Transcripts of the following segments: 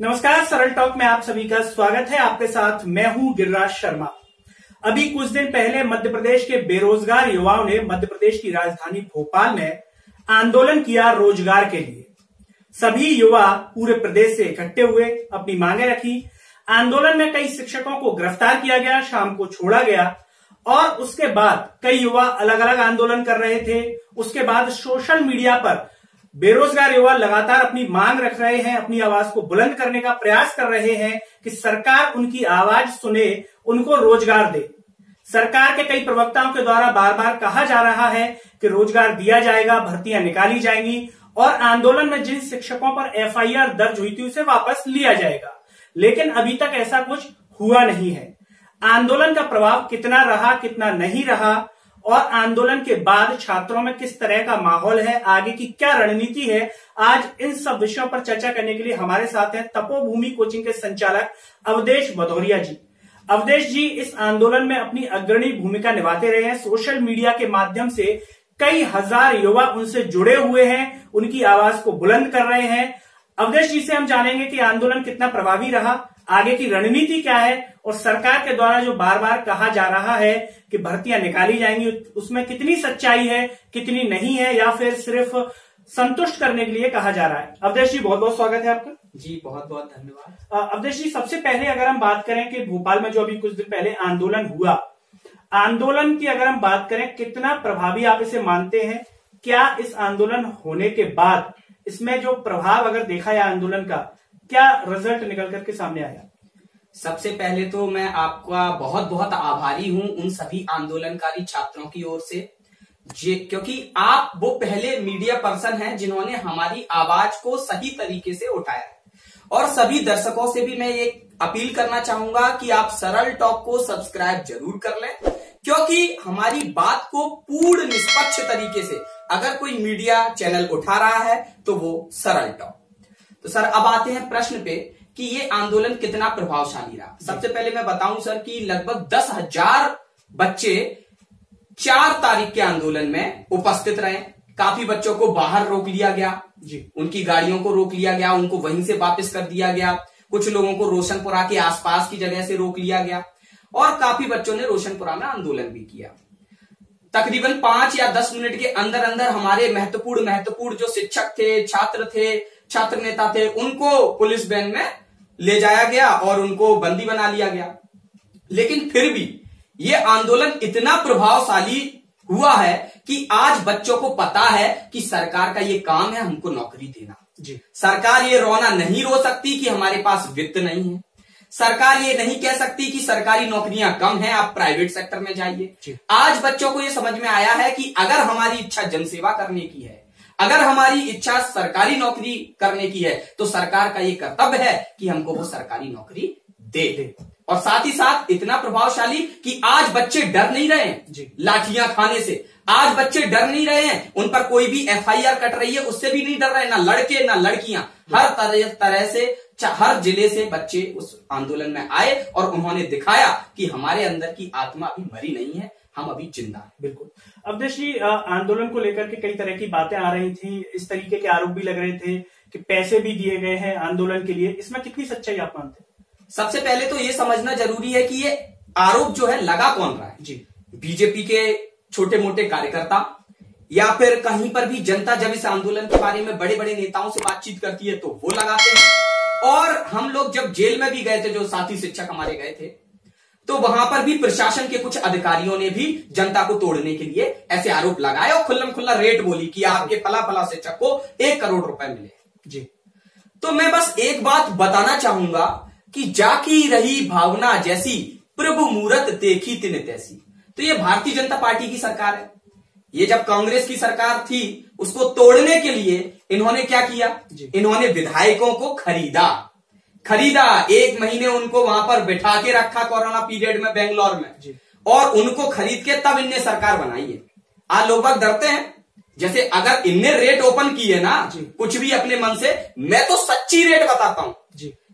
नमस्कार, सरल टॉक में आप सभी का स्वागत है। आपके साथ मैं हूँ गिरिराज शर्मा। अभी कुछ दिन पहले मध्य प्रदेश के बेरोजगार युवाओं ने मध्य प्रदेश की राजधानी भोपाल में आंदोलन किया रोज़गार के लिए। सभी युवा पूरे प्रदेश से इकट्ठे हुए, अपनी मांगे रखी। आंदोलन में कई शिक्षकों को गिरफ़्तार किया गया, शाम को छोड़ा गया और उसके बाद कई युवा अलग अलग आंदोलन कर रहे थे। उसके बाद सोशल मीडिया पर बेरोजगार युवा लगातार अपनी मांग रख रहे हैं, अपनी आवाज़ को बुलंद करने का प्रयास कर रहे हैं कि सरकार उनकी आवाज़ सुने, उनको रोज़गार दे। सरकार के कई प्रवक्ताओं के द्वारा बार बार कहा जा रहा है कि रोज़गार दिया जाएगा, भर्तियाँ निकाली जाएँगी और आंदोलन में जिन शिक्षकों पर एफआईआर दर्ज हुई थी उसे वापस लिया जाएगा। लेकिन अभी तक ऐसा कुछ हुआ नहीं है। आंदोलन का प्रभाव कितना रहा, कितना नहीं रहा और आंदोलन के बाद छात्रों में किस तरह का माहौल है, आगे की क्या रणनीति है, आज इन सब विषयों पर चर्चा करने के लिए हमारे साथ हैं तपोभूमि कोचिंग के संचालक अवधेश भदौरिया जी। अवधेश जी, इस आंदोलन में अपनी अग्रणी भूमिका निभाते रहे हैं। सोशल मीडिया के माध्यम से कई हज़ार युवा उनसे जुड़े हुए हैं, उनकी आवाज़ को बुलंद कर रहे हैं। अवधेश जी से हम जानेंगे कि आंदोलन कितना प्रभावी रहा। आगे की रणनीति क्या है और सरकार के द्वारा जो बार बार कहा जा रहा है कि भर्तियाँ निकाली जाएँगी उसमें कितनी सच्चाई है कितनी नहीं है या फिर सिर्फ़ संतुष्ट करने के लिए कहा जा रहा है? अवधेश जी बहुत बहुत स्वागत है आपका। जी बहुत बहुत धन्यवाद अवधेश जी सबसे पहले अगर हम बात करें कि भोपाल में जो अभी कुछ दिन पहले आंदोलन हुआ आंदोलन की अगर हम बात करें कितना प्रभावी आप इसे मानते हैं? क्या इस आंदोलन होने के बाद इसमें जो प्रभाव अगर देखा है आंदोलन का क्या रिज़ल्ट निकल करके सामने आया? सबसे पहले तो मैं आपका बहुत बहुत आभारी हूँ उन सभी आंदोलनकारी छात्रों की ओर से, जे, क्योंकि आप वो पहले मीडिया पर्सन हैं जिन्होंने हमारी आवाज़ को सही तरीके से उठाया। है और सभी दर्शकों से भी मैं ये अपील करना चाहूँगा कि आप सरल टॉक को सब्सक्राइब ज़रूर कर लें, क्योंकि हमारी बात को पूर्ण निष्पक्ष तरीके से अगर कोई मीडिया चैनल उठा रहा है तो वो सरल टॉक। तो सर अब आते हैं प्रश्न पे कि ये आंदोलन कितना प्रभावशाली रहा। सबसे पहले मैं बताऊँ सर कि लगभग दस हज़ार बच्चे चार तारीख के आंदोलन में उपस्थित रहे। काफ़ी बच्चों को बाहर रोक लिया गया। जी। उनकी गाड़ियों को रोक लिया गया उनको वहीं से वापस कर दिया गया। कुछ लोगों को रोशनपुरा के आसपास की जगह से रोक लिया गया। और काफ़ी बच्चों ने रोशनपुरा में आंदोलन भी किया। तकरीबन पाँच या दस मिनट के अंदर अंदर हमारे महत्वपूर्ण महत्वपूर्ण जो शिक्षक थे छात्र थे छात्र नेता थे उनको पुलिस वैन में ले जाया गया और उनको बंदी बना लिया गया। लेकिन फिर भी ये आंदोलन इतना प्रभावशाली हुआ है कि आज बच्चों को पता है कि सरकार का ये काम है हमको नौकरी देना। जी। सरकार ये रोना नहीं रो सकती कि हमारे पास वित्त नहीं है। सरकार ये नहीं कह सकती कि सरकारी नौकरियाँ कम हैं आप प्राइवेट सेक्टर में जाइए। आज बच्चों को ये समझ में आया है कि अगर हमारी इच्छा जनसेवा करने की है अगर हमारी इच्छा सरकारी नौकरी करने की है तो सरकार का ये कर्तव्य है कि हमको वो सरकारी नौकरी दे। दे। और साथ ही साथ इतना प्रभावशाली कि आज बच्चे डर नहीं रहे हैं। लाठियाँ खाने से। आज बच्चे डर नहीं रहे हैं। उन पर कोई भी एफआईआर कट रही है उससे भी नहीं डर रहे ना लड़के ना लड़कियाँ। हर तरह तरह से हर ज़िले से बच्चे उस आंदोलन में आए और उन्होंने दिखाया कि हमारे अंदर की आत्मा अभी मरी नहीं है। हम अभी ज़िंदा है। बिल्कुल। अब जी आंदोलन को लेकर के कई तरह की बातें आ रही थी। इस तरीके के आरोप भी लग रहे थे कि पैसे भी दिए गए हैं आंदोलन के लिए। इसमें कितनी सच्चाई आप मानते हैं? सबसे पहले तो ये समझना ज़रूरी है कि ये आरोप जो है लगा कौन रहा है? जी। बीजेपी के छोटे मोटे कार्यकर्ता या फिर कहीं पर भी जनता जब इस आंदोलन के बारे में बड़े बड़े नेताओं से बातचीत करती है तो वो लगाते हैं। और हम लोग जब जेल में भी गए थे जो साथी शिक्षक हमारे गए थे तो वहाँ पर भी प्रशासन के कुछ अधिकारियों ने भी जनता को तोड़ने के लिए ऐसे आरोप लगाए और खुल्लम खुल्ला रेट बोली कि आपके फला फला शिक्षक को एक करोड़ रुपए मिले। जी। तो मैं बस एक बात बताना चाहूँगा कि जाकी रही भावना जैसी प्रभु मूरत देखी तिन तैसी। तो ये भारतीय जनता पार्टी की सरकार है। ये जब कांग्रेस की सरकार थी उसको तोड़ने के लिए इन्होंने क्या किया? इन्होंने विधायकों को खरीदा। खरीदा एक महीने उनको वहाँ पर बैठा के रखा कोरोना पीरियड में बेंगलोर में। और उनको खरीद के तब इनने सरकार बनाई है। आज लोग बाग डरते हैं। जैसे अगर इनने रेट ओपन किए ना कुछ भी अपने मन से मैं तो सच्ची रेट बताता हूँ।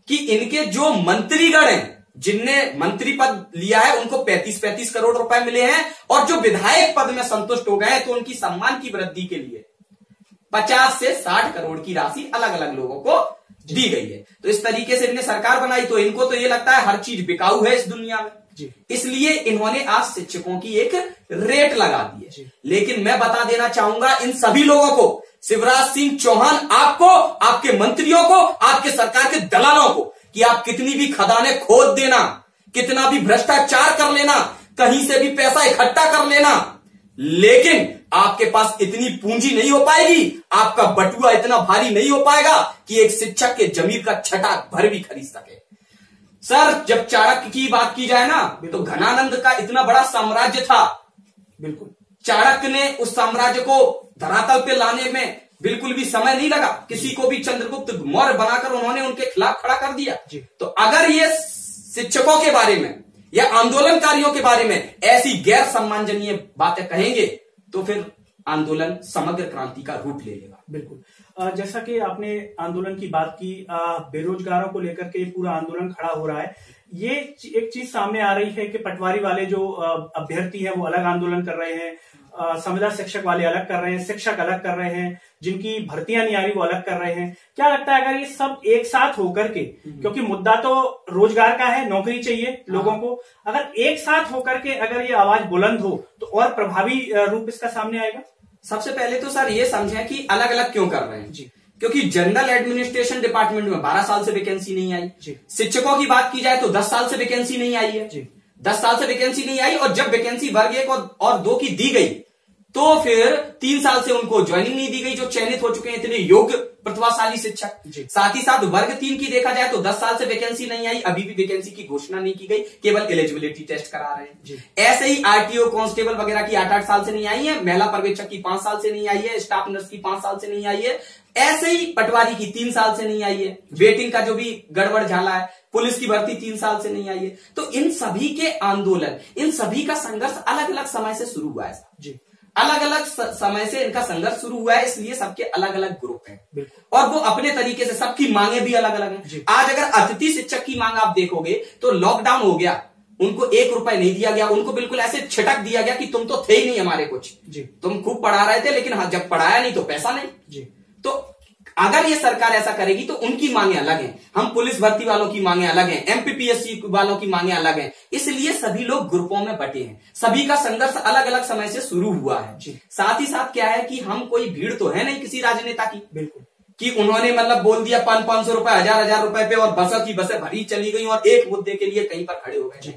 कि इनके जो मंत्रीगण हैं जिनने मंत्री पद लिया है उनको 35 35 करोड़ रुपए मिले हैं और जो विधायक पद में संतुष्ट हो गए हैं तो उनकी सम्मान की वृद्धि के लिए 50 से 60 करोड़ की राशि अलग अलग लोगों को दी गई है। तो इस तरीके से इनने सरकार बनाई तो इनको तो ये लगता है हर चीज़ बिकाऊ है इस दुनिया में। इसलिए इन्होंने आज शिक्षकों की एक रेट लगा दी है। लेकिन मैं बता देना चाहूँगा इन सभी लोगों को शिवराज सिंह चौहान आपको, आपके मंत्रियों को, आपके सरकार के दलालों को कि आप कितनी भी खदाने खोद देना, कितना भी भ्रष्टाचार कर लेना, कहीं से भी पैसा इकट्ठा कर लेना, लेकिन आपके पास इतनी पूंजी नहीं हो पाएगी, आपका बटुआ इतना भारी नहीं हो पाएगा कि एक शिक्षक के जमीर का छटा भर भी खरीद सके। सर, जब चाणक्य की बात की जाए ना तो घनानंद का इतना बड़ा साम्राज्य था। बिल्कुल। चाणक्य ने उस साम्राज्य को धरातल पे लाने में बिल्कुल भी समय नहीं लगा। किसी को भी चंद्रगुप्त मौर्य बनाकर उन्होंने उनके खिलाफ खड़ा कर दिया। तो अगर ये शिक्षकों के बारे में या आंदोलनकारियों के बारे में ऐसी गैर सम्मानजनीय बातें कहेंगे तो फिर आंदोलन समग्र क्रांति का रूप ले लेगा। बिल्कुल। जैसा कि आपने आंदोलन की बात की बेरोजगारों को लेकर के पूरा आंदोलन खड़ा हो रहा है। ये एक चीज़ सामने आ रही है कि पटवारी वाले जो अभ्यर्थी है वो अलग आंदोलन कर रहे हैं संविदा शिक्षक वाले अलग कर रहे हैं शिक्षक अलग कर रहे हैं जिनकी भर्तियाँ नहीं आ रही वो अलग कर रहे हैं क्या लगता है अगर ये सब एक साथ होकर के हम्म। क्योंकि मुद्दा तो रोज़गार का है नौकरी चाहिए हाँ। लोगों को अगर एक साथ होकर के अगर ये आवाज़ बुलंद हो तो और प्रभावी रूप इसका सामने आएगा सबसे पहले तो सर ये समझे कि अलग अलग क्यों कर रहे हैं जी क्योंकि जनरल एडमिनिस्ट्रेशन डिपार्टमेंट में बारह साल से वैकेंसी नहीं आई। शिक्षकों की बात की जाए तो दस साल से वैकेंसी नहीं आई है। दस साल से वैकेंसी नहीं आई और जब वैकेंसी वर्ग एक और, और दो की दी गई तो फिर तीन साल से उनको ज्वाइनिंग नहीं दी गई जो चयनित हो चुके हैं इतने योग्य प्रतिभाशाली शिक्षक। साथ ही साथ वर्ग तीन की देखा जाए तो दस साल से वैकेंसी नहीं आई अभी भी वैकेंसी की घोषणा नहीं की गई केवल एलिजिबिलिटी टेस्ट करा रहे हैं। ऐसे ही आरटीओ कांस्टेबल वगैरह की आठ आठ साल से नहीं आई है महिला पर्यवेक्षक की पाँच साल से नहीं आई है स्टाफ नर्स की पाँच साल से नहीं आई है ऐसे ही पटवारी की तीन साल से नहीं आई है। वेटिंग का जो भी गड़बड़ झाला है पुलिस की भर्ती तीन साल से नहीं आई है। तो इन सभी के आंदोलन इन सभी का संघर्ष अलग अलग समय से शुरू हुआ है जी। अलग अलग समय से इनका संघर्ष शुरू हुआ है इसलिए सबके अलग अलग ग्रुप हैं। और वो अपने तरीके से सबकी मांगे भी अलग अलग हैं आज अगर अतिथि शिक्षक की मांग आप देखोगे तो लॉकडाउन हो गया। उनको एक रुपए नहीं दिया गया उनको बिल्कुल ऐसे छिटक दिया गया कि तुम तो थे ही नहीं हमारे कुछ। जी। तुम खूब पढ़ा रहे थे लेकिन हाँ जब पढ़ाया नहीं तो पैसा नहीं। जी। तो अगर ये सरकार ऐसा करेगी तो उनकी मांगे अलग हैं। हम पुलिस भर्ती वालों की मांगे अलग हैं एमपीपीएससी वालों की मांगे अलग हैं। इसलिए सभी लोग ग्रुपों में बटे हैं। सभी का संघर्ष अलग अलग समय से शुरू हुआ है। साथ ही साथ क्या है कि हम कोई भीड़ तो है नहीं किसी राजनेता की। बिल्कुल। कि उन्होंने मतलब बोल दिया पाँच पाँच सौ रुपए हज़ार हज़ार रुपए पे और बसों की बसें भरी चली गई और एक मुद्दे के लिए कहीं पर खड़े हो गए।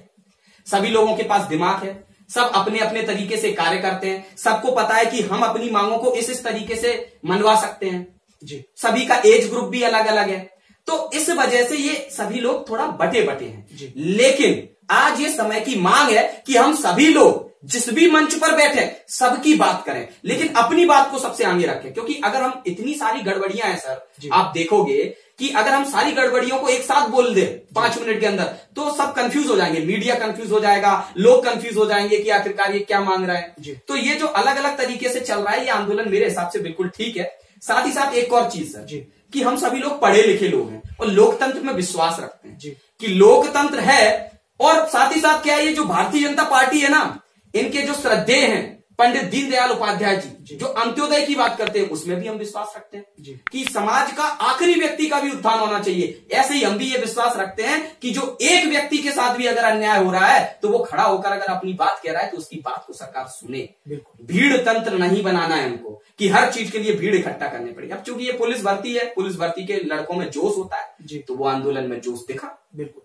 सभी लोगों के पास दिमाग है। सब अपने अपने तरीके से कार्य करते हैं। सबको पता है कि हम अपनी मांगों को इस इस तरीके से मनवा सकते हैं। जी। सभी का एज ग्रुप भी अलग अलग है। तो इस वजह से ये सभी लोग थोड़ा बटे बटे हैं। जी। लेकिन आज ये समय की मांग है कि हम सभी लोग जिस भी मंच पर बैठे सबकी बात करें। लेकिन अपनी बात को सबसे आगे रखें। क्योंकि अगर हम इतनी सारी गड़बड़ियाँ हैं सर आप देखोगे कि अगर हम सारी गड़बड़ियों को एक साथ बोल दे पाँच मिनट के अंदर तो सब कंफ्यूज हो जाएँगे मीडिया कंफ्यूज हो जाएगा लोग कंफ्यूज हो जाएँगे कि आखिरकार ये क्या मांग रहा है। तो ये जो अलग अलग तरीके से चल रहा है ये आंदोलन मेरे हिसाब से बिल्कुल ठीक है। साथ ही साथ एक और चीज़ सर जी। कि हम सभी लोग पढ़े लिखे लोग हैं और लोकतंत्र में विश्वास रखते हैं जी। कि लोकतंत्र है और साथ ही साथ क्या है ये जो भारतीय जनता पार्टी है ना इनके जो श्रद्धे हैं पंडित दीनदयाल उपाध्याय जी, जी। अंत्योदय की बात करते हैं उसमें भी हम विश्वास रखते हैं कि समाज का आखिरी व्यक्ति का भी उत्थान होना चाहिए। ऐसे ही हम भी ये विश्वास रखते हैं कि जो एक व्यक्ति के साथ भी अगर अन्याय हो रहा है तो वो खड़ा होकर अगर अपनी बात कह रहा है तो उसकी बात को सरकार सुने। भीड़ तंत्र नहीं बनाना है उनको कि हर चीज़ के लिए भीड़ इकट्ठा करनी पड़ेगी अब चूँकि ये पुलिस भर्ती है पुलिस भर्ती के लड़कों में जोश होता है जी। तो वो आंदोलन में जोश दिखा। बिल्कुल।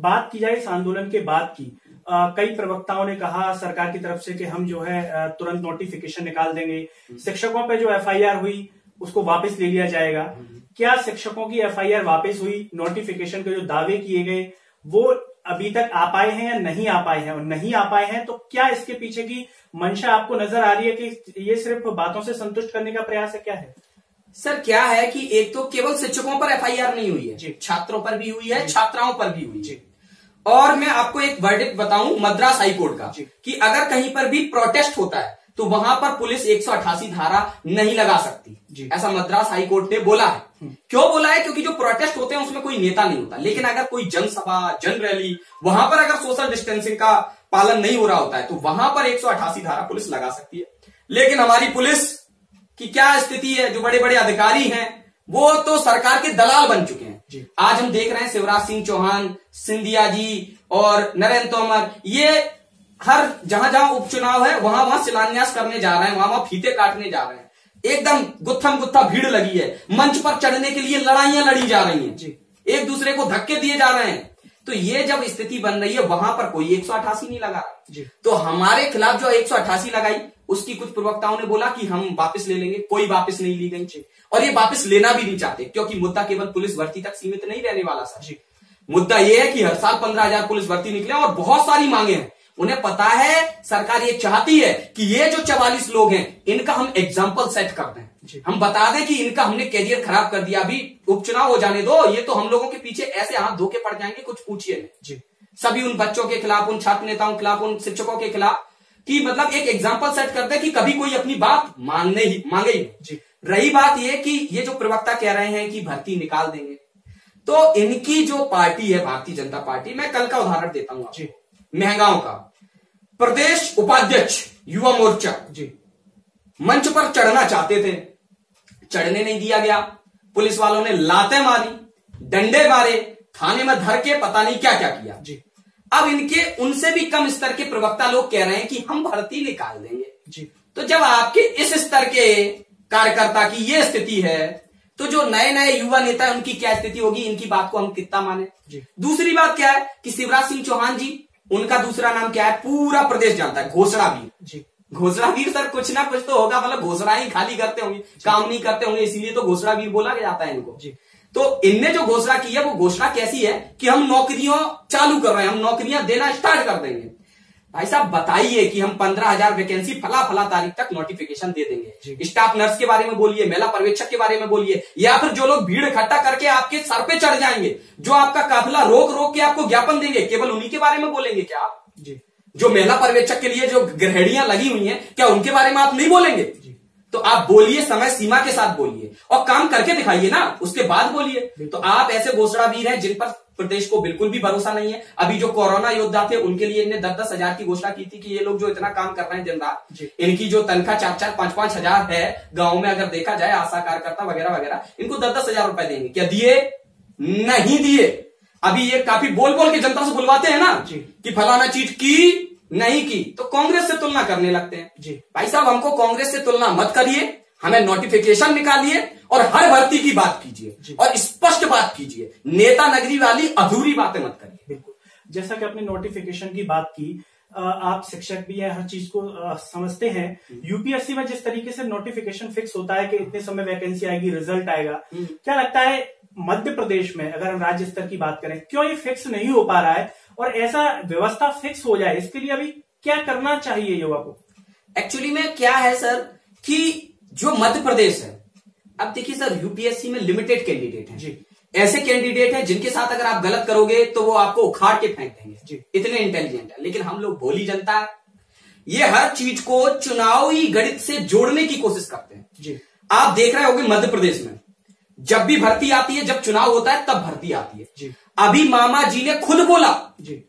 बात की जाए इस आंदोलन के बाद की कई प्रवक्ताओं ने कहा सरकार की तरफ़ से कि हम जो है तुरंत नोटिफिकेशन निकाल देंगे। हम्म। शिक्षकों पर जो एफआईआर हुई उसको वापस ले लिया जाएगा। हम्म। क्या शिक्षकों की एफआईआर वापस हुई? नोटिफिकेशन के जो दावे किए गए वो अभी तक आ पाए हैं या नहीं आ पाए हैं? और नहीं आ पाए हैं तो क्या इसके पीछे की मंशा आपको नज़र आ रही है कि ये सिर्फ़ बातों से संतुष्ट करने का प्रयास है क्या है? सर क्या है कि एक तो केवल शिक्षकों पर एफआईआर नहीं हुई है छात्रों पर भी हुई है छात्राओं पर भी हुई है। और मैं आपको एक वर्डिक बताऊँ मद्रास हाईकोर्ट का कि अगर कहीं पर भी प्रोटेस्ट होता है तो वहाँ पर पुलिस एक सौ अट्ठासी धारा नहीं लगा सकती। ऐसा मद्रास हाईकोर्ट ने बोला है। हम्म। क्यों बोला है? क्योंकि जो प्रोटेस्ट होते हैं उसमें कोई नेता नहीं होता। लेकिन अगर कोई जनसभा जन रैली वहाँ पर अगर सोशल डिस्टेंसिंग का पालन नहीं हो रहा होता है तो वहाँ पर एक सौ अठासी धारा पुलिस लगा सकती है। लेकिन हमारी पुलिस की क्या स्थिति है? जो बड़े बड़े अधिकारी हैं वो तो सरकार के दलाल बन चुके हैं। आज हम देख रहे हैं शिवराज सिंह चौहान सिंधिया जी और नरेंद्र तोमर। ये हर जहाँ जहाँ उपचुनाव है वहाँ वहाँ शिलान्यास करने जा रहे हैं वहाँ वहाँ फीते काटने जा रहे हैं। एकदम गुत्थम गुत्था भीड़ लगी है। मंच पर चढ़ने के लिए लड़ाइयाँ लड़ी जा रही हैं। जी। एक दूसरे को धक्के दिए जा रहे हैं। तो ये जब स्थिति बन रही है वहाँ पर कोई एक सौ अठासी नहीं लगा। तो हमारे खिलाफ जो एक सौ अट्ठासी लगाई उसकी कुछ प्रवक्ताओं ने बोला कि हम वापस ले लेंगे कोई वापस नहीं ली गई। और ये वापस लेना भी नहीं चाहते क्योंकि मुद्दा केवल पुलिस भर्ती तक सीमित नहीं रहने वाला सर। मुद्दा ये है कि हर साल पंद्रह हज़ार पुलिस भर्ती निकले और बहुत सारी मांगे हैं। उन्हें पता है सरकार ये चाहती है कि ये जो चवालीस लोग हैं इनका हम एग्ज़ाम्पल सेट कर दें। हम बता दें कि इनका हमने कैरियर खराब कर दिया। अभी उपचुनाव हो जाने दो ये तो हम लोगों के पीछे ऐसे हाथ धोके पड़ जाएँगे कुछ पूछिए नहीं। जी। सभी उन बच्चों के खिलाफ उन छात्र नेताओं के खिलाफ उन शिक्षकों के खिलाफ कि मतलब एक एग्ज़ाम्पल सेट करते कि कभी कोई अपनी बात मानने ही मांगे ही। जी। रही बात ये कि ये जो प्रवक्ता कह रहे हैं कि भर्ती निकाल देंगे तो इनकी जो पार्टी है भारतीय जनता पार्टी मैं कल का उदाहरण देता हूँ जी। महंगाओं का। प्रदेश उपाध्यक्ष युवा मोर्चा। जी। मंच पर चढ़ना चाहते थे। चढ़ने नहीं दिया गया। पुलिस वालों ने लाते मारी डंडे मारे थाने में धर के पता नहीं क्या क्या। किया जी। अब इनके उनसे भी कम स्तर के प्रवक्ता लोग कह रहे हैं कि हम भर्ती निकाल देंगे। जी। तो जब आपके इस स्तर के कार्यकर्ता की ये स्थिति है तो जो नए नए युवा नेता है उनकी क्या स्थिति होगी? इनकी बात को हम कितना माने। दूसरी बात क्या है कि शिवराज सिंह चौहान जी उनका दूसरा नाम क्या है? पूरा प्रदेश जानता है। घोषणा वीर। जी। घोषणा वीर सर कुछ ना कुछ तो होगा। मतलब घोषणा ही खाली करते होंगे काम नहीं करते होंगे इसीलिए तो घोषणा वीर बोला जाता है इनको। जी। तो इनने जो घोषणा की है वो घोषणा कैसी है कि हम नौकरियों चालू कर रहे हैं हम नौकरियाँ देना स्टार्ट कर देंगे। भाई साहब बताइए कि हम पंद्रह हज़ार वैकेंसी फला फला तारीख तक नोटिफिकेशन दे देंगे। स्टाफ नर्स के बारे में बोलिए मेला पर्यवेक्षक के बारे में बोलिए या फिर जो लोग भीड़ इकट्ठा करके आपके सर पे चढ़ जाएँगे जो आपका काफिला रोक रोक के आपको ज्ञापन देंगे केवल उन्हीं के बारे में बोलेंगे क्या आप? जी। जो मेला पर्यवेक्षक के लिए जो ग्रहणियाँ लगी हुई है क्या उनके बारे में आप नहीं बोलेंगे? तो आप बोलिए समय सीमा के साथ बोलिए। और काम करके दिखाइए ना उसके बाद बोलिए। तो आप ऐसे घोषणा वीर हैं जिन पर प्रदेश को बिल्कुल भी भरोसा नहीं है। अभी जो कोरोना योद्धा थे उनके लिए इनने दस दस हज़ार की घोषणा की थी कि ये लोग जो इतना काम कर रहे हैं दिन रात इनकी जो तनख्वाह चार चार पाँच पाँच हज़ार है गाँव में अगर देखा जाए आशा कार्यकर्ता वगैरह वगैरह इनको दस दस हज़ार रुपए देंगे। क्या दिए? नहीं दिए। अभी ये काफ़ी बोल बोल के जनता से बुलवाते हैं ना कि फलाना चीज़ की नहीं की तो कांग्रेस से तुलना करने लगते हैं। जी। भाई साहब हमको कांग्रेस से तुलना मत करिए हमें नोटिफिकेशन निकालिए और हर भर्ती की बात कीजिए और स्पष्ट बात कीजिए। नेता नगरी वाली अधूरी बातें मत करिए। बिल्कुल। जैसा कि आपने नोटिफिकेशन की बात की आप शिक्षक भी हैं हर चीज़ को समझते हैं। यूपीएससी में जिस तरीके से नोटिफिकेशन फिक्स होता है कि इतने समय वैकेंसी आएगी रिज़ल्ट आएगा क्या लगता है मध्य प्रदेश में अगर हम राज्य स्तर की बात करें क्यों ये फिक्स नहीं हो पा रहा है? और ऐसा व्यवस्था फिक्स हो जाए इसके लिए अभी क्या करना चाहिए युवा को? एक्चुअली में क्या है सर कि जो मध्य प्रदेश है अब देखिए सर यूपीएससी में लिमिटेड कैंडिडेट है। जी। ऐसे कैंडिडेट हैं जिनके साथ अगर आप गलत करोगे तो वो आपको उखाड़ के फेंक देंगे। जी। इतने इंटेलिजेंट है। लेकिन हम लोग भोली जनता है ये हर चीज़ को चुनावी गणित से जोड़ने की कोशिश करते हैं। जी। आप देख रहे होंगे मध्य प्रदेश में जब भी भर्ती आती है जब चुनाव होता है तब भर्ती आती है। जी। अभी मामा जी ने खुद बोला। जी।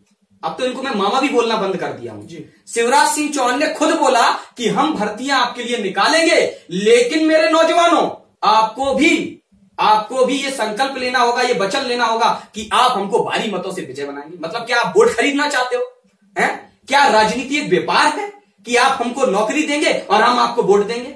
अब तो इनको मैं मामा भी बोलना बंद कर दिया हूँ। शिवराज सिंह चौहान ने खुद बोला कि हम भर्तियाँ आपके लिए निकालेंगे लेकिन मेरे नौजवानों आपको भी आपको भी ये संकल्प लेना होगा ये वचन लेना होगा कि आप हमको भारी मतों से विजय बनाएँगे। मतलब क्या आप वोट खरीदना चाहते हो? हैं? क्या राजनीति एक व्यापार है कि आप हमको नौकरी देंगे और हम आपको वोट देंगे?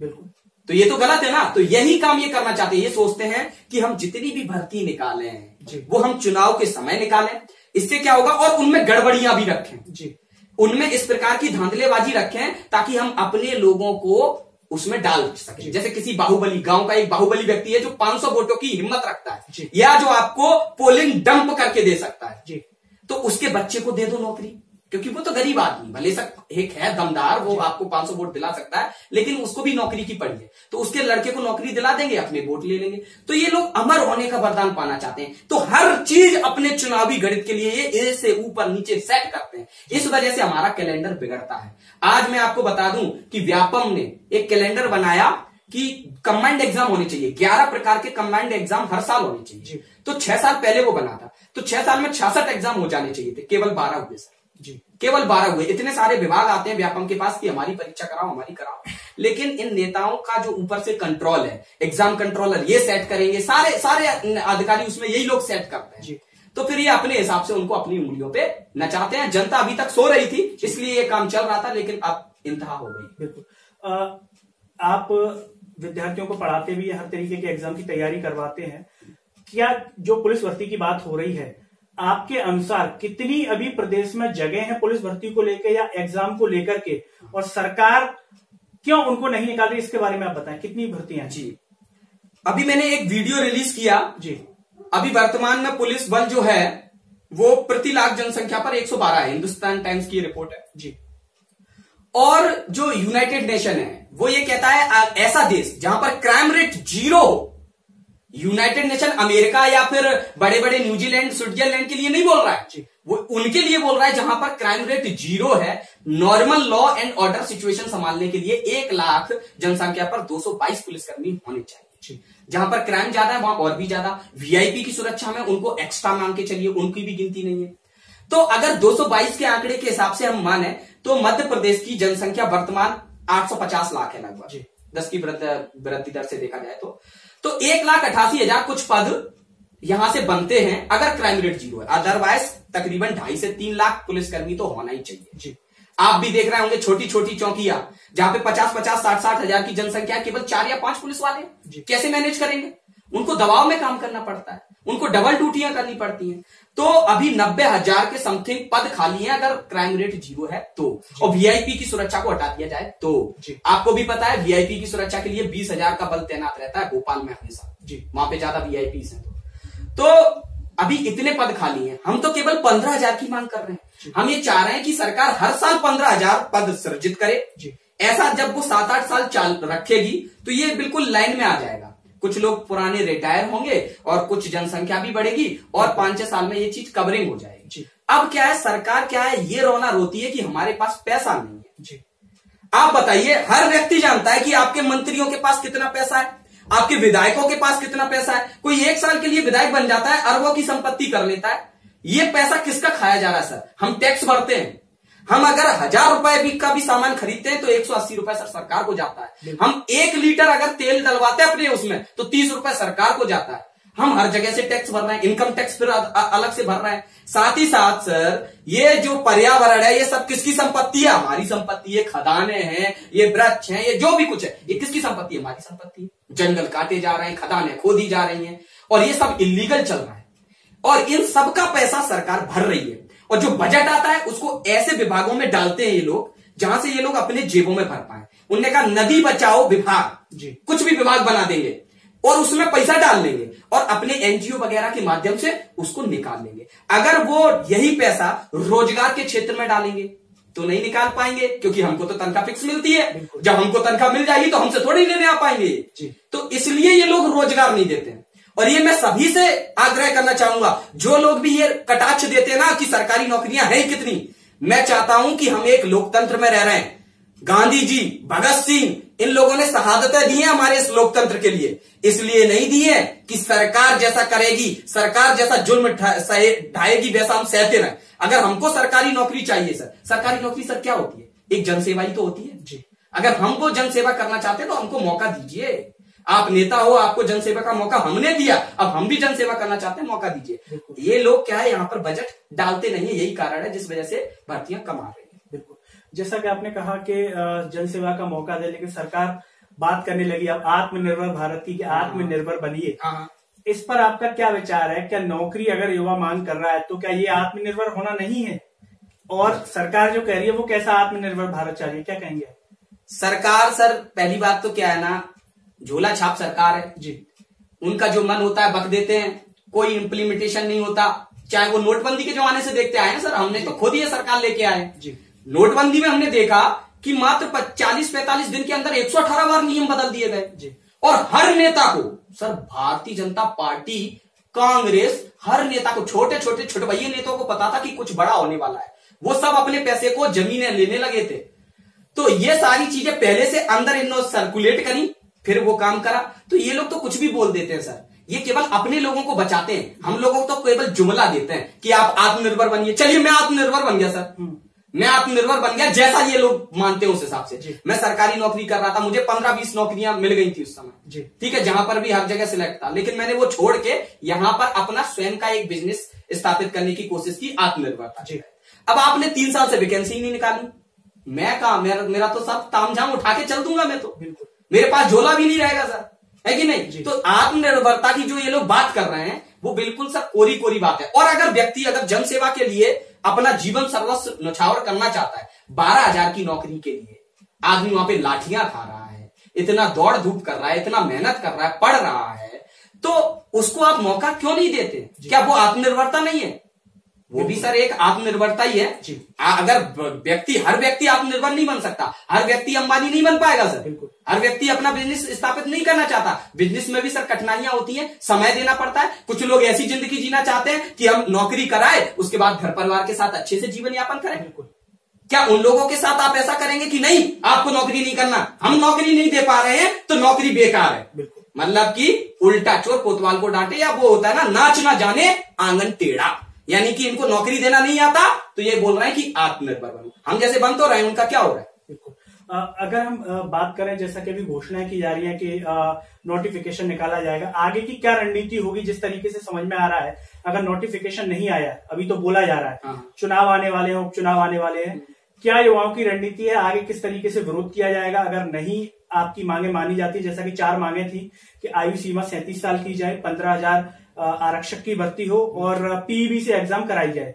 बिल्कुल। तो ये तो गलत है ना? तो यही काम ये करना चाहते हैं। ये सोचते हैं कि हम जितनी भी भर्ती निकालें जी। वो हम चुनाव के समय निकालें इससे क्या होगा और उनमें गड़बड़ियाँ भी रखें। जी। उनमें इस प्रकार की धांधलेबाजी रखें ताकि हम अपने लोगों को उसमें डाल सके। जैसे किसी बाहुबली गाँव का एक बाहुबली व्यक्ति है जो 500 वोटों की हिम्मत रखता है। या जो आपको पोलिंग डंप करके दे सकता है। जी। तो उसके बच्चे को दे दो नौकरी। क्योंकि वो तो गरीब आदमी भले सक एक है दमदार वो आपको 500 वोट दिला सकता है लेकिन उसको भी नौकरी की पड़ी है। तो उसके लड़के को नौकरी दिला देंगे अपने वोट ले लेंगे। तो ये लोग अमर होने का वरदान पाना चाहते हैं। तो हर चीज़ अपने चुनावी गणित के लिए ये ए से ऊपर नीचे सेट करते हैं। इस वजह से हमारा कैलेंडर बिगड़ता है। आज मैं आपको बता दूँ कि व्यापम ने एक कैलेंडर बनाया कि कंबाइंड एग्ज़ाम होने चाहिए। ग्यारह प्रकार के कंबाइंड एग्ज़ाम हर साल होने चाहिए। तो छह साल पहले वो बना था। तो छह साल में छियासठ एग्ज़ाम हो जाने चाहिए थे केवल बारह हुए सर। जी। केवल बारह हुए। इतने सारे विभाग आते हैं व्यापम के पास कि हमारी परीक्षा कराओ हमारी कराओ। लेकिन इन नेताओं का जो ऊपर से कंट्रोल है एग्ज़ाम कंट्रोलर ये सेट करेंगे सारे सारे अधिकारी उसमें यही लोग सेट करते हैं। जी। तो फिर ये अपने हिसाब से उनको अपनी उंगलियों पे नचाते हैं। जनता अभी तक सो रही थी इसलिए ये काम चल रहा था लेकिन अब इंतहा हो गई। बिल्कुल। आप विद्यार्थियों को पढ़ाते भी हर तरीके के एग्ज़ाम की तैयारी करवाते हैं। क्या जो पुलिस भर्ती की बात हो रही है आपके अनुसार कितनी अभी प्रदेश में जगह है पुलिस भर्ती को लेकर या एग्ज़ाम को लेकर के? और सरकार क्यों उनको नहीं निकाल रही? इसके बारे में आप बताएँ। कितनी भर्तियाँ जी। अभी मैंने एक वीडियो रिलीज़ किया। जी। अभी वर्तमान में पुलिस बल जो है वो प्रति लाख जनसंख्या पर 112 है। हिंदुस्तान टाइम्स की रिपोर्ट है। जी। और जो यूनाइटेड नेशन है वो ये कहता है ऐसा देश जहाँ पर क्राइम रेट ज़ीरो हो यूनाइटेड नेशन अमेरिका या फिर बड़े बड़े न्यूजीलैंड स्विट्जरलैंड के लिए नहीं बोल रहा है। वो उनके लिए बोल रहा है जहाँ पर क्राइम रेट ज़ीरो है normal law and order situation संभालने के लिए एक लाख जनसंख्या पर 222 पुलिसकर्मी होने चाहिए। जहाँ पर क्राइम ज़्यादा है वहाँ और भी ज़्यादा। वीआईपी की सुरक्षा में उनको एक्स्ट्रा मांग के चलिए उनकी भी गिनती नहीं है। तो अगर 222 के आंकड़े के हिसाब से हम माने तो मध्य प्रदेश की जनसंख्या वर्तमान 850 लाख है लगभग। दस की वृद्धि दर से देखा जाए तो। तो एक लाख अठासी हज़ार कुछ पद यहाँ से बनते हैं अगर क्राइम रेट ज़ीरो है। अदरवाइज़ तकरीबन ढाई से तीन लाख पुलिसकर्मी तो होना ही चाहिए। जी। आप भी देख रहे होंगे छोटी छोटी चौकियाँ जहाँ पे पचास पचास साठ साठ हज़ार की जनसंख्या केवल चार या पाँच पुलिस वाले। कैसे मैनेज करेंगे? उनको दबाव में काम करना पड़ता है। उनको डबल ड्यूटियाँ करनी पड़ती हैं। तो अभी नब्बे हज़ार के समथिंग पद खाली हैं अगर क्राइम रेट ज़ीरो है तो। और वीआईपी की सुरक्षा को हटा दिया जाए तो। आपको भी पता है वीआईपी की सुरक्षा के लिए बीस हज़ार का बल तैनात रहता है भोपाल में हमेशा। जी। वहाँ पे ज़्यादा वीआईपी हैं तो। तो अभी इतने पद खाली हैं। हम तो केवल पंद्रह हज़ार की मांग कर रहे हैं। हम ये चाह रहे हैं कि सरकार हर साल पंद्रह हज़ार पद सृजित करे। ऐसा जब वो सात आठ साल चाल रखेगी तो ये बिल्कुल लाइन में आ जाएगा। कुछ लोग पुराने रिटायर होंगे और कुछ जनसंख्या भी बढ़ेगी और पाँच छह साल में ये चीज़ कवरिंग हो जाएगी। जी। अब क्या है सरकार क्या है ये रोना रोती है कि हमारे पास पैसा नहीं है। जी। आप बताइए हर व्यक्ति जानता है कि आपके मंत्रियों के पास कितना पैसा है आपके विधायकों के पास कितना पैसा है? कोई एक साल के लिए विधायक बन जाता है अरबों की संपत्ति कर लेता है। ये पैसा किसका खाया जा रहा है सर? हम टैक्स भरते हैं। हम अगर हज़ार रुपए भी का भी सामान खरीदते हैं तो एक सौ अस्सी रुपए सर सरकार को जाता है। हम एक लीटर अगर तेल डलवाते हैं अपने उसमें तो तीस रुपए सरकार को जाता है। हम हर जगह से टैक्स भर रहे हैं इनकम टैक्स फिर अलग से भर रहे हैं। साथ ही साथ सर ये जो पर्यावरण है ये सब किसकी संपत्ति है? हमारी संपत्ति है खदाने हैं ये वृक्ष हैं ये जो भी कुछ है ये किसकी संपत्ति है? हमारी संपत्ति है। जंगल काटे जा रहे हैं खदाने खोदी जा रही हैं और ये सब इलीगल चल रहा है। और इन सबका पैसा सरकार भर रही है। और जो बजट आता है उसको ऐसे विभागों में डालते हैं ये लोग जहाँ से ये लोग अपने जेबों में भर पाए। उनने कहा नदी बचाओ विभाग। जी। कुछ भी विभाग बना देंगे और उसमें पैसा डाल लेंगे और अपने एनजीओ वगैरह के माध्यम से उसको निकाल लेंगे। अगर वो यही पैसा रोज़गार के क्षेत्र में डालेंगे तो नहीं निकाल पाएँगे क्योंकि हमको तो तनख्वाह फिक्स मिलती है। जब हमको तनख्वाह मिल जाएगी तो हमसे थोड़ी लेने आ पाएँगे। जी। तो इसलिए ये लोग रोज़गार नहीं देते। हैं और ये मैं सभी से आग्रह करना चाहूँगा जो लोग भी ये कटाक्ष देते हैं ना कि सरकारी नौकरियाँ हैं कितनी मैं चाहता हूँ कि हम एक लोकतंत्र में रह रहे हैं। गांधी जी भगत सिंह इन लोगों ने शहादतें दी हैं हमारे इस लोकतंत्र के लिए। इसलिए नहीं दी है कि सरकार जैसा करेगी सरकार जैसा जुल्म ढाएगी वैसा हम सहते रहे। अगर हमको सरकारी नौकरी चाहिए सर सरकारी नौकरी सर क्या होती है? एक जनसेवा ही तो होती है। जी। अगर हमको जनसेवा करना चाहते हैं तो हमको मौका दीजिए। आप नेता हो आपको जनसेवा का मौका हमने दिया अब हम भी जनसेवा करना चाहते हैं मौका दीजिए। ये लोग क्या है यहाँ पर बजट डालते नहीं है यही कारण है जिस वजह से भर्तियाँ कमा रही है। बिल्कुल। जैसा कि आपने कहा कि जनसेवा का मौका दे लेकिन सरकार बात करने लगी अब आत्मनिर्भर भारत की आत्मनिर्भर बनिए। हाँ इस पर आपका क्या विचार है? क्या नौकरी अगर युवा मांग कर रहा है तो क्या ये आत्मनिर्भर होना नहीं है? और सरकार जो कह रही है वो कैसा आत्मनिर्भर भारत चाहिए? क्या कहेंगे सरकार सर पहली बात तो क्या है ना झोला छाप सरकार है। जी। उनका जो मन होता है बक देते हैं। कोई इम्प्लीमेंटेशन नहीं होता। चाहे वो नोटबंदी के जमाने से देखते आए ना सर हमने तो खुद ये सरकार लेके आए जी। नोटबंदी में हमने देखा कि मात्र चालीस पैंतालीस दिन के अंदर 118 बार नियम बदल दिए गए। जी। और हर नेता को सर भारतीय जनता पार्टी कांग्रेस हर नेता को छोटे छोटे छोटे भैया नेताओं को पता था कि कुछ बड़ा होने वाला है। वो सब अपने पैसे को जमीनें लेने लगे थे। तो ये सारी चीज़ें पहले से अंदर इन सर्कुलेट करी। फिर वो काम करा। तो ये लोग तो कुछ भी बोल देते हैं सर। ये केवल अपने लोगों को बचाते हैं। हम लोगों को तो केवल जुमला देते हैं कि आप आत्मनिर्भर बनिए। चलिए मैं आत्मनिर्भर बन गया सर। हम्म। मैं आत्मनिर्भर बन गया जैसा ये लोग मानते हैं उस हिसाब से। मैं सरकारी नौकरी कर रहा था मुझे पंद्रह बीस नौकरियाँ मिल गई थी उस समय। ठीक है जहाँ पर भी हर जगह सिलेक्ट था। लेकिन मैंने वो छोड़ के यहाँ पर अपना स्वयं का एक बिज़नेस स्थापित करने की कोशिश की आत्मनिर्भरता। अब आपने तीन साल से वैकेंसी ही नहीं निकाली। मैं कहा मेरा मेरा तो सब तामझाम उठा के चल दूँगा मैं तो। बिल्कुल। मेरे पास झोला भी नहीं रहेगा सर। है कि नहीं? तो आत्मनिर्भरता की जो ये लोग बात कर रहे हैं वो बिल्कुल सर कोरी कोरी बात है। और अगर व्यक्ति अगर जनसेवा के लिए अपना जीवन सर्वस्व नछावर करना चाहता है बारह हज़ार की नौकरी के लिए आदमी वहाँ पे लाठियाँ खा रहा है इतना दौड़ धूप कर रहा है इतना मेहनत कर रहा है पढ़ रहा है तो उसको आप मौका क्यों नहीं देते? क्या वो आत्मनिर्भरता नहीं है? वो भी सर एक आत्मनिर्भरता ही है। जी। आ- अगर व्यक्ति हर व्यक्ति आत्मनिर्भर नहीं बन सकता। हर व्यक्ति अंबानी नहीं बन पाएगा सर। बिल्कुल। हर व्यक्ति अपना बिज़नेस स्थापित नहीं करना चाहता। बिज़नेस में भी सर कठिनाइयाँ होती हैं समय देना पड़ता है। कुछ लोग ऐसी ज़िंदगी जीना चाहते हैं कि हम नौकरी कराए उसके बाद घर परिवार के साथ अच्छे से जीवन यापन करें। बिल्कुल। क्या उन लोगों के साथ आप ऐसा करेंगे कि नहीं आपको नौकरी नहीं करना? हम नौकरी नहीं दे पा रहे हैं तो नौकरी बेकार है। बिल्कुल। मतलब कि उल्टा चोर कोतवाल को डांटे या वो होता है ना नाच ना जाने आँगन टेढ़ा। यानी कि इनको नौकरी देना नहीं आता तो ये बोल रहे हैं कि आत्मनिर्भर बनो। हम जैसे बन तो रहे हैं उनका क्या हो रहा है? अगर हम बात करें जैसा कि अभी घोषणाएँ की जा रही है कि नोटिफिकेशन निकाला जाएगा आगे की क्या रणनीति होगी जिस तरीके से समझ में आ रहा है अगर नोटिफिकेशन नहीं आया अभी तो बोला जा रहा है। हाँ। चुनाव आने वाले हैं उपचुनाव आने वाले हैं। क्या युवाओं की रणनीति है आगे किस तरीके से विरोध किया जाएगा? अगर नहीं आपकी मांगे मानी जाती जैसा कि चार मांगे थी कि आयु सीमा सैंतीस साल की जाए पंद्रह हज़ार आरक्षक की भर्ती हो और पीईबी से एग्ज़ाम कराई जाए।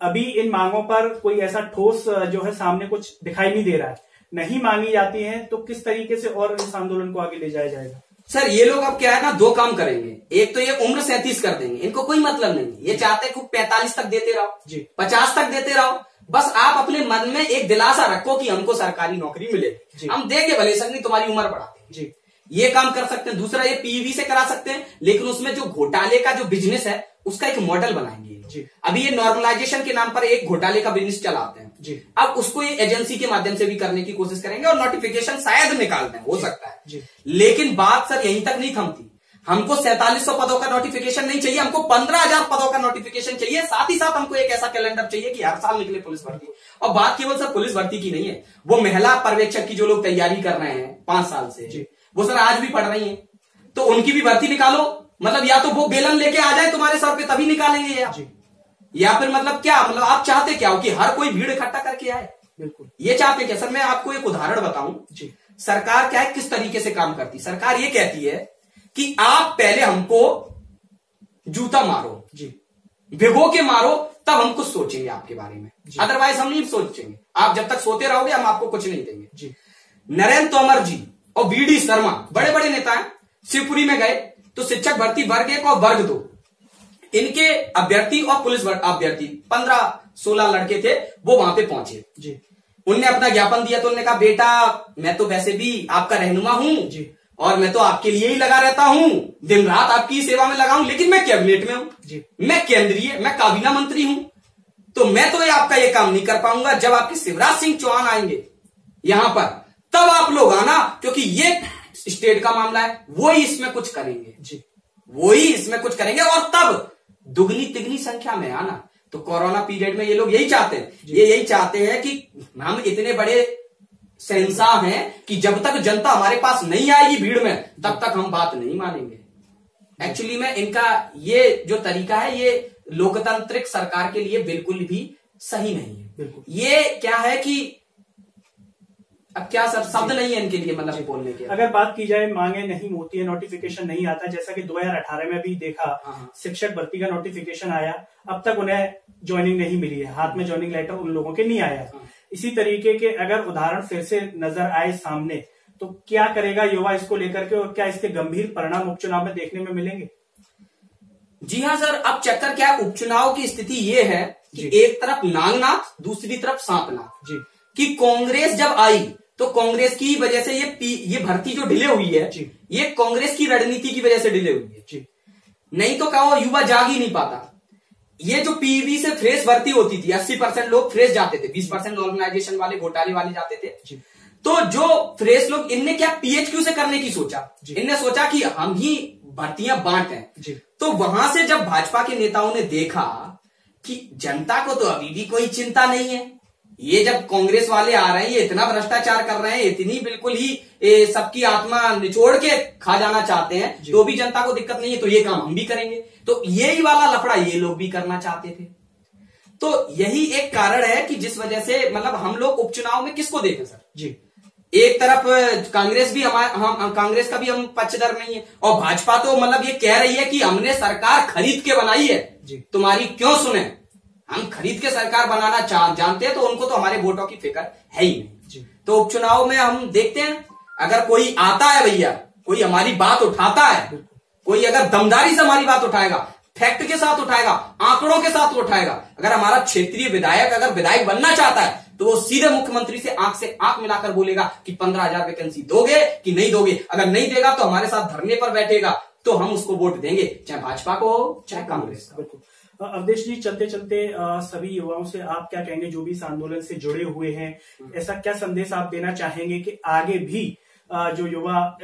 अभी इन मांगों पर कोई ऐसा ठोस जो है सामने कुछ दिखाई नहीं दे रहा है। नहीं मांगी जाती है तो किस तरीके से और इस आंदोलन को आगे ले जाया जाएगा? सर ये लोग अब क्या है ना दो काम करेंगे। एक तो ये उम्र सैंतीस कर देंगे। इनको कोई मतलब नहीं ये चाहते हैं खूब पैंतालीस तक देते रहो। जी। पचास तक देते रहो। बस आप अपने मन में एक दिलासा रखो कि हमको सरकारी नौकरी जी। मिलेगी हम देंगे भले सर नहीं तुम्हारी उम्र बढ़ाते हैं जी। ये काम कर सकते हैं दूसरा ये पीवी से करा सकते हैं लेकिन उसमें जो घोटाले का जो बिज़नेस है उसका एक मॉडल बनाएँगे। जी। अभी ये नॉर्मलाइजेशन के नाम पर एक घोटाले का बिज़नेस चलाते हैं। जी। अब उसको ये एजेंसी के माध्यम से भी करने की कोशिश करेंगे और नोटिफिकेशन शायद निकाल दें हो सकता है। जी। लेकिन बात सर यहीं तक नहीं थमती। हमको सैतालीस सौ पदों का नोटिफिकेशन नहीं चाहिए हमको पंद्रह हज़ार पदों का नोटिफिकेशन चाहिए साथ ही साथ हमको एक ऐसा कैलेंडर चाहिए कि हर साल निकले पुलिस भर्ती। और बात केवल सर पुलिस भर्ती की नहीं है वो महिला पर्यवेक्षक की जो लोग तैयारी कर रहे हैं पाँच साल से। जी। वो सर आज भी पढ़ रही हैं। तो उनकी भी भर्ती निकालो। मतलब या तो वो बेलन लेके आ जाए तुम्हारे सर पे तभी निकालेंगे ये या फिर मतलब क्या मतलब आप चाहते क्या हो कि हर कोई भीड़ इकट्ठा करके आए? बिल्कुल। ये चाहते क्या? सर मैं आपको एक उदाहरण बताऊँ। जी। सरकार क्या है किस तरीके से काम करती? सरकार ये कहती है कि आप पहले हमको जूता मारो। जी। भिगो के मारो तब हम कुछ सोचेंगे आपके बारे में। अदरवाइज़ हम नहीं सोचेंगे। आप जब तक सोते रहोगे हम आपको कुछ नहीं देंगे। जी। नरेंद्र तोमर जी और वीडी शर्मा बड़े बड़े नेता हैं शिवपुरी में गए तो शिक्षक भर्ती वर्ग एक और वर्ग दो। इनके अभ्यर्थी और पुलिस अभ्यर्थी पंद्रह सोलह लड़के थे वो वहाँ पे पहुँचे। जी। उनने अपना ज्ञापन दिया तो उन्होंने कहा बेटा मैं तो वैसे भी आपका रहनुमा हूँ जी। और मैं तो आपके लिए ही लगा रहता हूँ। दिन रात आपकी सेवा में लगा हूँ लेकिन मैं कैबिनेट में हूँ। जी। मैं केंद्रीय मैं काबीना मंत्री हूँ। तो मैं तो ये आपका ये काम नहीं कर पाऊँगा। जब आपके शिवराज सिंह चौहान आएँगे यहाँ पर तब आप लोग आना क्योंकि ये स्टेट का मामला है वो ही इसमें कुछ करेंगे। जी। वो ही इसमें कुछ करेंगे और तब दुगनी तिगनी संख्या में आना। तो कोरोना पीरियड में ये लोग यही चाहते हैं। ये यही चाहते हैं कि हम इतने बड़े शहनशाह हैं कि जब तक जनता हमारे पास नहीं आएगी भीड़ में तब तक हम बात नहीं मानेंगे। एक्चुअली में इनका ये जो तरीका है ये लोकतांत्रिक सरकार के लिए बिल्कुल भी सही नहीं है। बिल्कुल। ये क्या है कि अब क्या सब शब्द नहीं है इनके लिए मतलब बोलने के अगर बात की जाए मांगे नहीं होती है नोटिफिकेशन नहीं आता जैसा कि 2018 में भी देखा हाँ। शिक्षक भर्ती का नोटिफिकेशन आया अब तक उन्हें ज्वाइनिंग नहीं मिली है हाथ में ज्वाइनिंग लेटर उन लोगों के नहीं आया हाँ। इसी तरीके के अगर उदाहरण फिर से नज़र आए सामने तो क्या करेगा युवा इसको लेकर के और क्या इसके गंभीर परिणाम उपचुनाव में देखने में मिलेंगे? जी हाँ सर अब चक्कर क्या है उपचुनाव की स्थिति ये है कि एक तरफ़ नांगनाथ दूसरी तरफ़ सांपनाथ जी। कि कांग्रेस जब आई तो कांग्रेस की वजह से ये ये भर्ती जो डिले हुई है। ये कांग्रेस की रणनीति की वजह से डिले हुई है। जी। नहीं तो कहो युवा जाग ही नहीं पाता। ये जो पीवी से फ्रेश भर्ती होती थी 80 परसेंट लोग फ्रेश जाते थे 20 परसेंट ऑर्गेनाइजेशन वाले घोटाले वाले जाते थे। जी। तो जो फ्रेश लोग इनने क्या पीएचक्यू से करने की सोचा? इनने सोचा कि हम ही भर्तियाँ बांटे तो वहाँ से जब भाजपा के नेताओं ने देखा कि जनता को तो अभी भी कोई चिंता नहीं है ये जब कांग्रेस वाले आ रहे हैं ये इतना भ्रष्टाचार कर रहे हैं इतनी बिल्कुल ही सबकी आत्मा निचोड़ के खा जाना चाहते हैं तो भी जनता को दिक्कत नहीं है तो ये काम हम भी करेंगे। तो यही वाला लफड़ा ये लोग भी करना चाहते थे। तो यही एक कारण है कि जिस वजह से मतलब हम लोग उपचुनाव में किसको देखें सर? जी। एक तरफ़ कांग्रेस भी हमारे हम कांग्रेस का भी हम पक्षधर नहीं है और भाजपा तो मतलब ये कह रही है कि हमने सरकार खरीद के बनाई है। जी। तुम्हारी क्यों सुने? हम खरीद के सरकार बनाना जानते हैं तो उनको तो हमारे वोटों की फ़िक्र है ही नहीं। तो उपचुनाव में हम देखते हैं अगर कोई आता है भैया कोई हमारी बात उठाता है कोई अगर दमदारी से हमारी बात उठाएगा फैक्ट के साथ उठाएगा आंकड़ों के साथ उठाएगा अगर हमारा क्षेत्रीय विधायक अगर विधायक बनना चाहता है तो वो सीधे मुख्यमंत्री से आँख से आँख मिलाकर बोलेगा कि पंद्रह हज़ार वैकेंसी दोगे कि नहीं दोगे। अगर नहीं देगा तो हमारे साथ धरने पर बैठेगा तो हम उसको वोट देंगे चाहे भाजपा को हो चाहे कांग्रेस का अवधेश जी चलते चलते सभी युवाओं से आप क्या कहेंगे जो भी इस आंदोलन से जुड़े हुए हैं ऐसा क्या संदेश आप देना चाहेंगे कि आगे भी जो युवा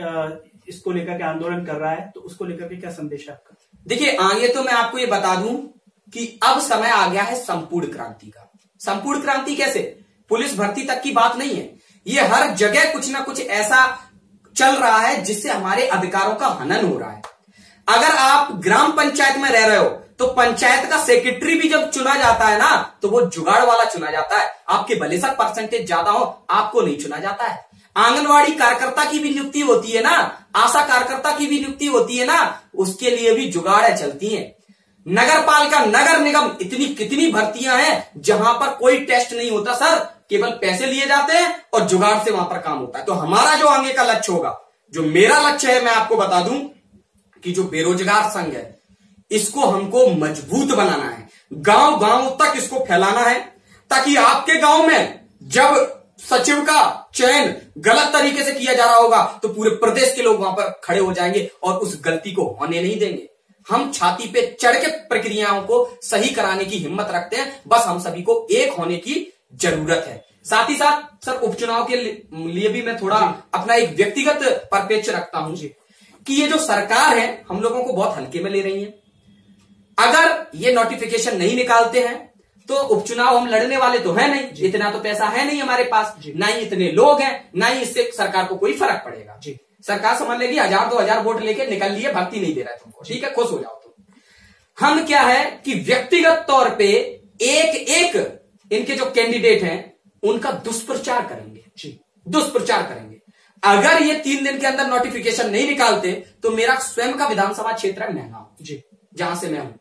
इसको लेकर के आंदोलन कर रहा है तो उसको लेकर के क्या संदेश है आपका? देखिए आगे तो मैं आपको ये बता दूँ कि अब समय आ गया है संपूर्ण क्रांति का। संपूर्ण क्रांति कैसे? पुलिस भर्ती तक की बात नहीं है। ये हर जगह कुछ ना कुछ ऐसा चल रहा है जिससे हमारे अधिकारों का हनन हो रहा है। अगर आप ग्राम पंचायत में रह रहे हो तो पंचायत का सेक्रेटरी भी जब चुना जाता है ना तो वो जुगाड़ वाला चुना जाता है। आपके भले सर परसेंटेज ज़्यादा हो, आपको नहीं चुना जाता है। आंगनवाड़ी कार्यकर्ता की भी नियुक्ति होती है ना, आशा कार्यकर्ता की भी नियुक्ति होती है ना, उसके लिए भी जुगाड़ चलती है। नगर पालिका नगर निगम इतनी कितनी भर्तियाँ हैं, जहाँ पर कोई टेस्ट नहीं होता सर, केवल पैसे लिए जाते हैं और जुगाड़ से वहाँ पर काम होता है। तो हमारा जो आगे का लक्ष्य होगा, जो मेरा लक्ष्य है, मैं आपको बता दूँ कि जो बेरोजगार संघ है इसको हमको मज़बूत बनाना है। गाँव गाँव तक इसको फैलाना है ताकि आपके गाँव में जब सचिव का चयन गलत तरीके से किया जा रहा होगा तो पूरे प्रदेश के लोग वहाँ पर खड़े हो जाएँगे और उस गलती को होने नहीं देंगे। हम छाती पे चढ़ के प्रक्रियाओं को सही कराने की हिम्मत रखते हैं। बस हम सभी को एक होने की ज़रूरत है। साथ ही साथ सर उपचुनाव के लिए भी मैं थोड़ा अपना एक व्यक्तिगत परिपेक्ष रखता हूँ जी। कि ये जो सरकार है हम लोगों को बहुत हल्के में ले रही है। अगर ये नोटिफिकेशन नहीं निकालते हैं तो उपचुनाव हम लड़ने वाले तो है नहीं। इतना तो पैसा है नहीं हमारे पास ना ही इतने लोग हैं ना ही इससे सरकार को कोई फ़र्क पड़ेगा। जी। सरकार समझ लेगी हज़ार दो हज़ार वोट लेके निकल लिए भर्ती नहीं दे रहा है तुमको। ठीक है खुश हो जाओ तुम। हम क्या है कि व्यक्तिगत तौर पे एक एक इनके जो कैंडिडेट हैं उनका दुष्प्रचार करेंगे। जी। दुष्प्रचार करेंगे। अगर ये तीन दिन के अंदर नोटिफिकेशन नहीं निकालते तो मेरा स्वयं का विधानसभा क्षेत्र है महँगा। जी। जहाँ से मैं हूँ।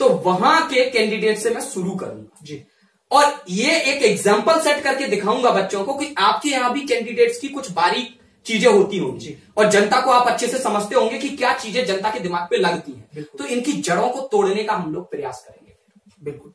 तो वहाँ के कैंडिडेट से मैं शुरू करूँगा जी। और ये एक एग्ज़ाम्पल सेट करके दिखाऊँगा बच्चों को कि आपके यहाँ भी कैंडिडेट्स की कुछ बारीक चीज़ें होती होंगी। और जनता को आप अच्छे से समझते होंगे कि क्या चीज़ें जनता के दिमाग पे लगती हैं। तो इनकी जड़ों को तोड़ने का हम लोग प्रयास करेंगे। बिल्कुल।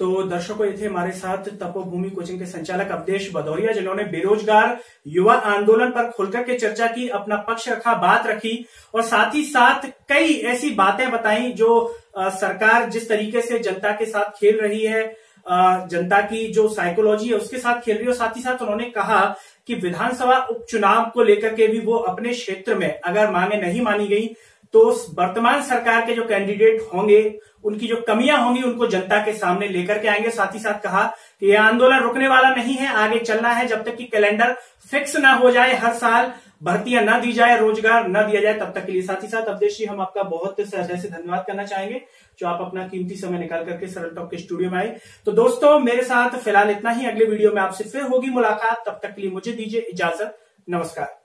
तो दर्शकों ये थे हमारे साथ तपोभूमि कोचिंग के संचालक अवधेश भदौरिया जिन्होंने बेरोजगार युवा आंदोलन पर खुलकर के चर्चा की अपना पक्ष रखा बात रखी और साथ ही साथ कई ऐसी बातें बताई जो सरकार जिस तरीके से जनता के साथ खेल रही है जनता की जो साइकोलॉजी है उसके साथ खेल रही है, और साथ ही साथ उन्होंने कहा कि विधानसभा उपचुनाव को लेकर के भी वो अपने क्षेत्र में, अगर मांगे नहीं मानी गई तो वर्तमान सरकार के जो कैंडिडेट होंगे, उनकी जो कमियाँ होंगी, उनको जनता के सामने लेकर के आएँगे। साथ ही साथ कहा कि यह आंदोलन रुकने वाला नहीं है, आगे चलना है, जब तक कि कैलेंडर फिक्स ना हो जाए हर साल भर्तियाँ ना दी जाए, रोज़गार ना दिया जाए, तब तक के लिए साथ ही साथ अवदेश जी हम आपका बहुत हृदय से धन्यवाद करना चाहेंगे, जो आप अपना कीमती समय निकाल करके सरल टॉक के स्टूडियो में आए। तो दोस्तों, मेरे साथ फ़िलहाल इतना ही। अगले वीडियो में आपसे फिर होगी मुलाकात। तब तक के लिए मुझे दीजिए इजाज़त। नमस्कार।